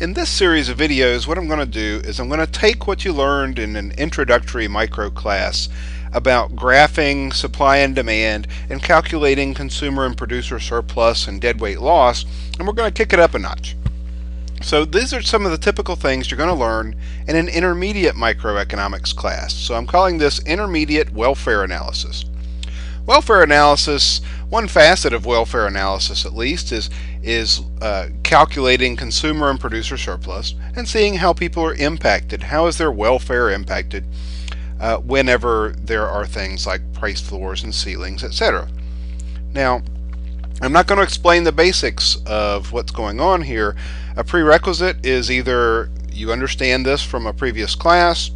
In this series of videos, what I'm going to do is I'm going to take what you learned in an introductory micro class about graphing supply and demand and calculating consumer and producer surplus and deadweight loss, and we're going to kick it up a notch. So these are some of the typical things you're going to learn in an intermediate microeconomics class. So I'm calling this intermediate welfare analysis. Welfare analysis, one facet of welfare analysis at least, is, is uh, calculating consumer and producer surplus and seeing how people are impacted. How is their welfare impacted uh, whenever there are things like price floors and ceilings, etc. Now, I'm not going to explain the basics of what's going on here. A prerequisite is either you understand this from a previous class,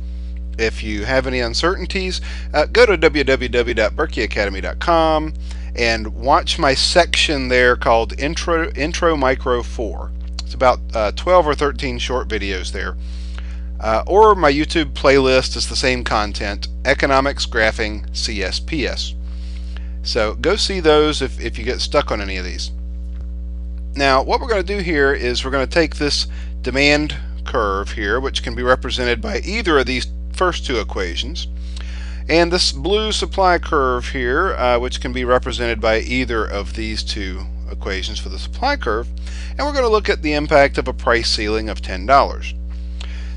if you have any uncertainties, uh, go to www.burkeyacademy.com and watch my section there called Intro, Intro Micro 4. It's about uh, 12 or 13 short videos there. Uh, or my YouTube playlist is the same content, Economics Graphing CSPS. So go see those if, if you get stuck on any of these. Now what we're going to do here is we're going to take this demand curve here, which can be represented by either of these first two equations. And this blue supply curve here, uh, which can be represented by either of these two equations for the supply curve. And we're going to look at the impact of a price ceiling of $10.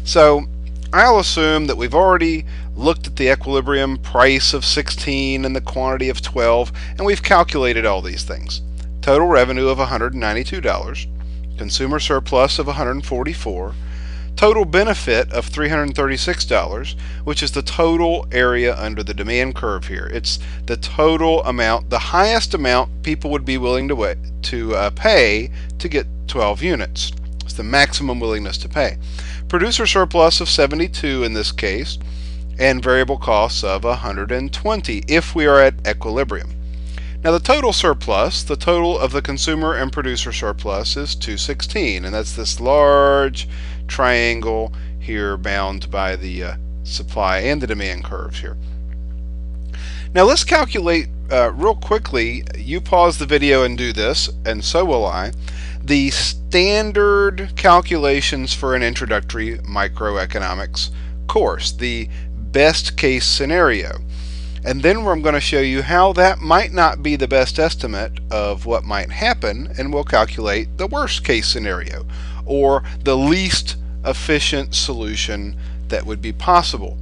So I'll assume that we've already looked at the equilibrium price of 16 and the quantity of 12, and we've calculated all these things. Total revenue of $192, consumer surplus of 144, total benefit of $336, which is the total area under the demand curve here. It's the total amount, the highest amount people would be willing to, to uh, pay to get 12 units. It's the maximum willingness to pay. Producer surplus of 72 in this case, and variable costs of 120 if we are at equilibrium. Now the total surplus, the total of the consumer and producer surplus is 216, and that's this large triangle here bound by the uh, supply and the demand curves here. Now let's calculate uh, real quickly. You pause the video and do this, and so will I. The standard calculations for an introductory microeconomics course, the best case scenario. And then I'm going to show you how that might not be the best estimate of what might happen, and we'll calculate the worst case scenario, or the least efficient solution that would be possible.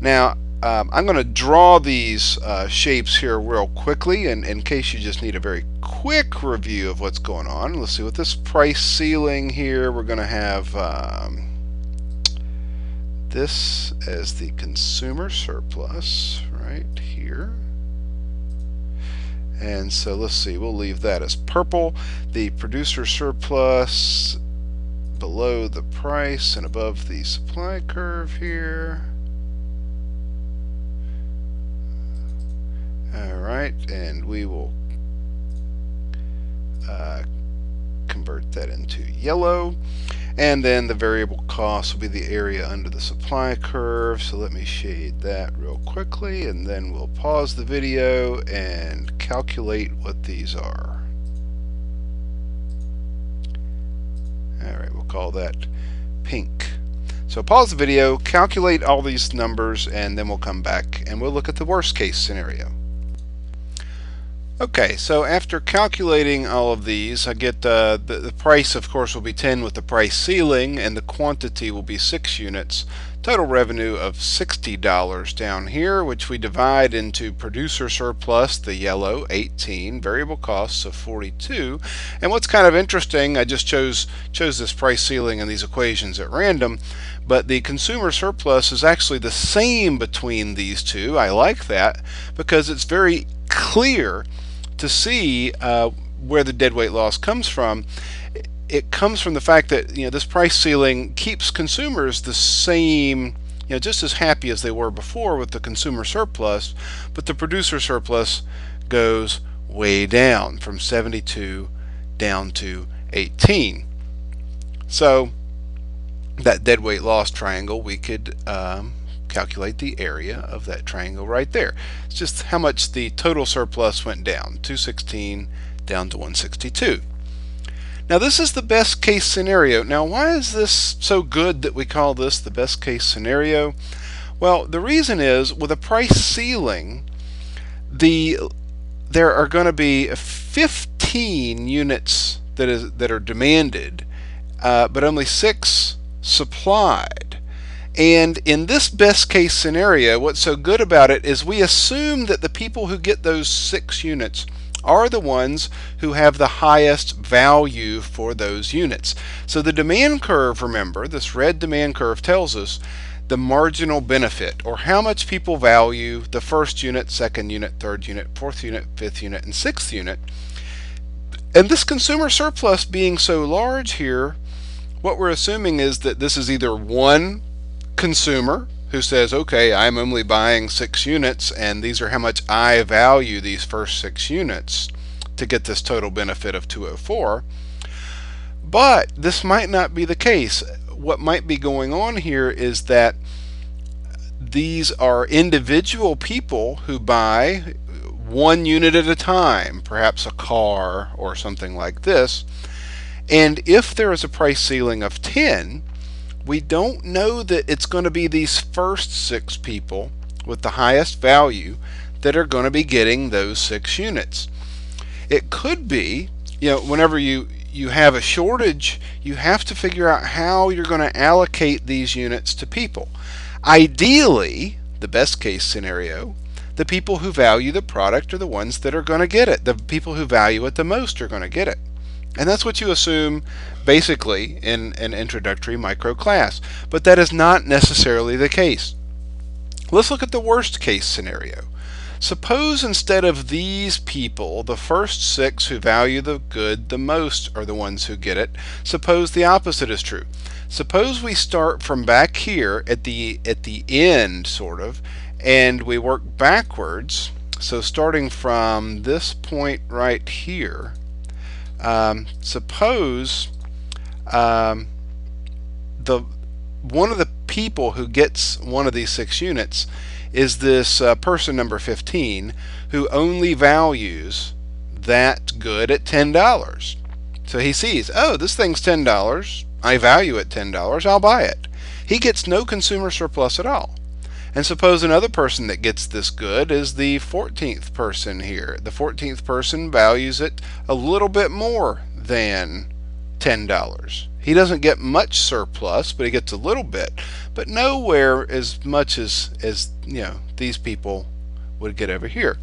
Now, um, I'm going to draw these uh, shapes here real quickly, and in case you just need a very quick review of what's going on. Let's see, with this price ceiling here, we're going to have um, this as the consumer surplus right here. And so let's see, we'll leave that as purple. The producer surplus below the price and above the supply curve here. Alright, and we will uh, convert that into yellow. And then the variable cost will be the area under the supply curve. So let me shade that real quickly and then we'll pause the video and calculate what these are. Alright, we'll call that pink. So pause the video, calculate all these numbers, and then we'll come back and we'll look at the worst case scenario. Okay, so after calculating all of these, I get uh, the, the price, of course, will be 10 with the price ceiling, and the quantity will be 6 units. Total revenue of $60 down here, which we divide into producer surplus, the yellow, 18, variable costs of 42. And what's kind of interesting, I just chose, chose this price ceiling and these equations at random, but the consumer surplus is actually the same between these two. I like that because it's very clear to see uh, where the deadweight loss comes from, it comes from the fact that you know this price ceiling keeps consumers the same you know just as happy as they were before with the consumer surplus but the producer surplus goes way down from 72 down to 18 so that deadweight loss triangle we could um, calculate the area of that triangle right there. It's just how much the total surplus went down, 216 down to 162. Now this is the best case scenario. Now why is this so good that we call this the best case scenario? Well, the reason is with a price ceiling, the there are going to be 15 units that is that are demanded, uh, but only six supplied. And in this best case scenario, what's so good about it is we assume that the people who get those six units are the ones who have the highest value for those units. So the demand curve, remember, this red demand curve tells us the marginal benefit or how much people value the first unit, second unit, third unit, fourth unit, fifth unit, and sixth unit. And this consumer surplus being so large here, what we're assuming is that this is either one consumer who says, okay, I'm only buying six units and these are how much I value these first six units to get this total benefit of 204. But this might not be the case. What might be going on here is that these are individual people who buy one unit at a time, perhaps a car or something like this. And if there is a price ceiling of 10, we don't know that it's going to be these first six people with the highest value that are going to be getting those six units. It could be, you know, whenever you you have a shortage, you have to figure out how you're going to allocate these units to people. Ideally, the best case scenario, the people who value the product are the ones that are going to get it. The people who value it the most are going to get it. And that's what you assume basically in an introductory micro class. But that is not necessarily the case. Let's look at the worst case scenario. Suppose instead of these people, the first six who value the good the most are the ones who get it. Suppose the opposite is true. Suppose we start from back here at the at the end sort of and we work backwards. So starting from this point right here, um, suppose um, the one of the people who gets one of these six units is this uh, person number 15 who only values that good at $10. So he sees, oh, this thing's $10. I value it $10. I'll buy it. He gets no consumer surplus at all. And suppose another person that gets this good is the 14th person here. The 14th person values it a little bit more than $10. He doesn't get much surplus, but he gets a little bit, but nowhere as much as, as you know, these people would get over here.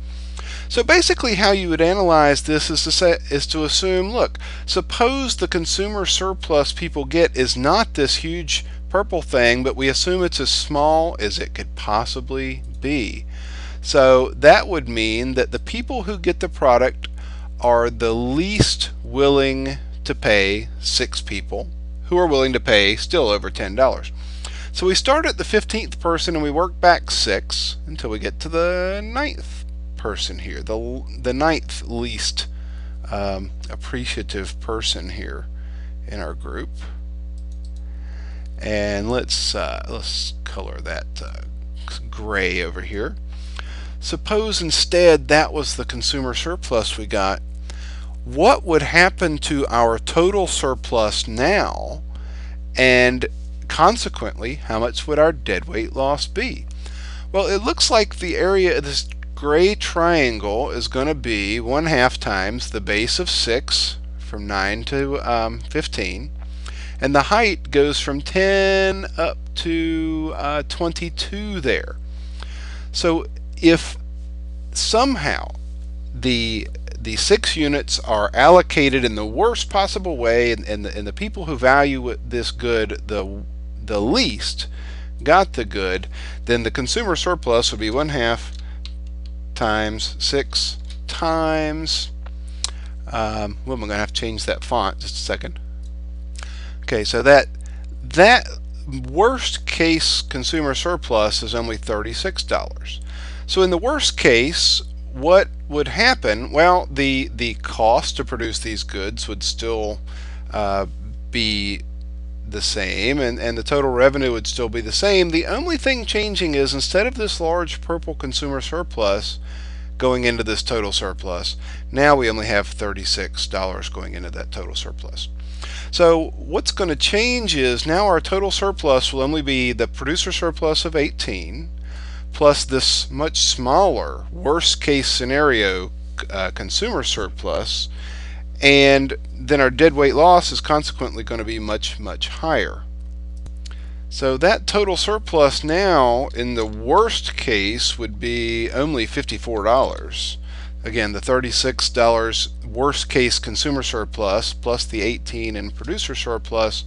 So basically how you would analyze this is to say is to assume, look, suppose the consumer surplus people get is not this huge purple thing, but we assume it's as small as it could possibly be. So that would mean that the people who get the product are the least willing to pay six people who are willing to pay still over $10. So we start at the 15th person and we work back six until we get to the ninth person here, the, the ninth least um, appreciative person here in our group and let's uh, let's color that uh, gray over here. Suppose instead that was the consumer surplus we got. What would happen to our total surplus now? And consequently how much would our deadweight loss be? Well it looks like the area of this gray triangle is going to be one half times the base of 6 from 9 to um, 15 and the height goes from 10 up to uh, 22 there. So if somehow the the six units are allocated in the worst possible way and, and, the, and the people who value this good the the least got the good then the consumer surplus would be one half times six times um, well I'm gonna have to change that font just a second Okay, so that that worst case consumer surplus is only $36. So in the worst case, what would happen? Well, the the cost to produce these goods would still uh, be the same and, and the total revenue would still be the same. The only thing changing is instead of this large purple consumer surplus going into this total surplus, now we only have $36 going into that total surplus. So what's going to change is now our total surplus will only be the producer surplus of 18 plus this much smaller worst case scenario uh, consumer surplus and then our deadweight loss is consequently going to be much much higher. So that total surplus now in the worst case would be only $54. Again, the $36 worst case consumer surplus plus the 18 in producer surplus.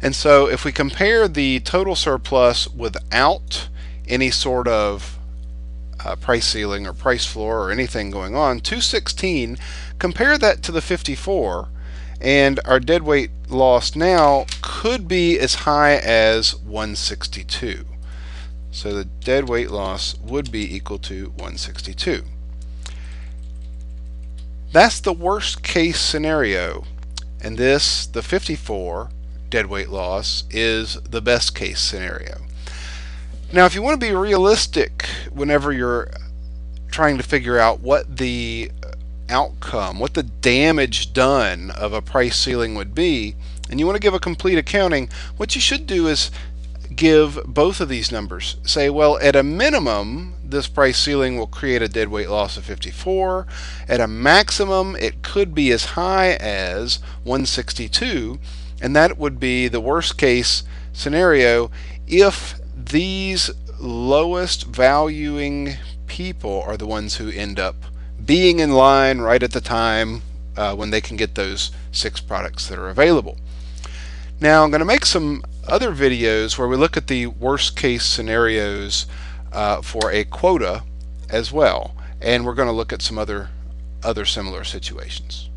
And so if we compare the total surplus without any sort of uh, price ceiling or price floor or anything going on, 216, compare that to the 54 and our dead weight loss now could be as high as 162. So the dead weight loss would be equal to 162. That's the worst case scenario. And this, the 54 dead weight loss, is the best case scenario. Now, if you want to be realistic whenever you're trying to figure out what the outcome, what the damage done of a price ceiling would be, and you want to give a complete accounting, what you should do is give both of these numbers. Say, well, at a minimum, this price ceiling will create a dead weight loss of 54. At a maximum, it could be as high as 162, and that would be the worst case scenario if these lowest valuing people are the ones who end up being in line right at the time uh, when they can get those six products that are available. Now I'm going to make some other videos where we look at the worst case scenarios uh, for a quota as well and we're going to look at some other other similar situations.